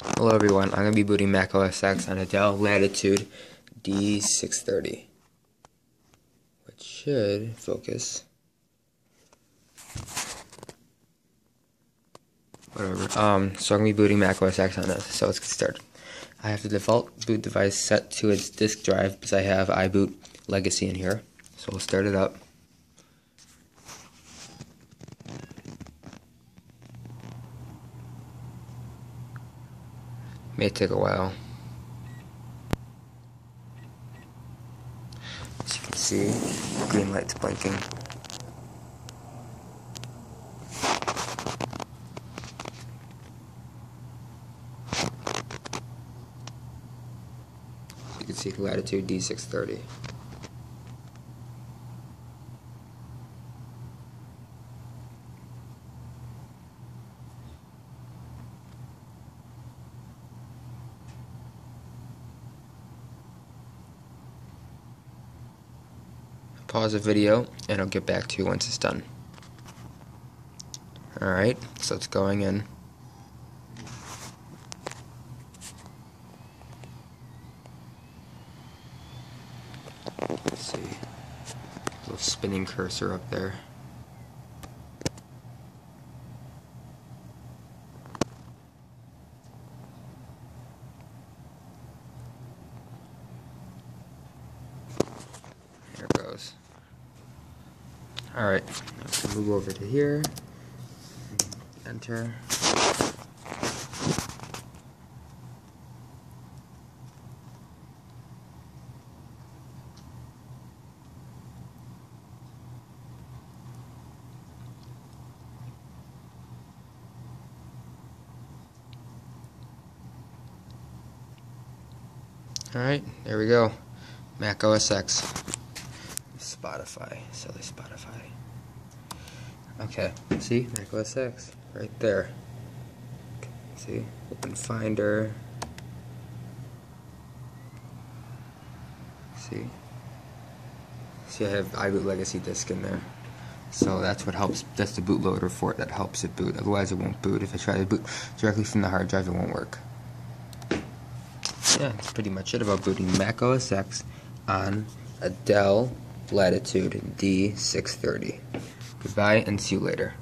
Hello everyone, I'm going to be booting Mac OS X on a Dell Latitude D630. Which should focus. Whatever. Um, so I'm going to be booting Mac OS X on this, so let's get started. I have the default boot device set to its disk drive because I have iBoot Legacy in here. So we'll start it up. May take a while. As you can see, green light's blinking. You can see latitude D630. Pause the video and I'll get back to you once it's done. Alright, so it's going in. Let's see. Little spinning cursor up there. There it goes. Alright, move over to here. Enter. Alright, there we go. Mac OS X. Spotify. Silly Spotify. Okay, see? Mac OS X. Right there. Okay, See? Open Finder. See? See, I have iBoot Legacy disk in there. So that's what helps. That's the bootloader for it that helps it boot. Otherwise, it won't boot. If I try to boot directly from the hard drive, it won't work. Yeah, that's pretty much it about booting Mac OS X on a Dell Latitude D630. Goodbye and see you later.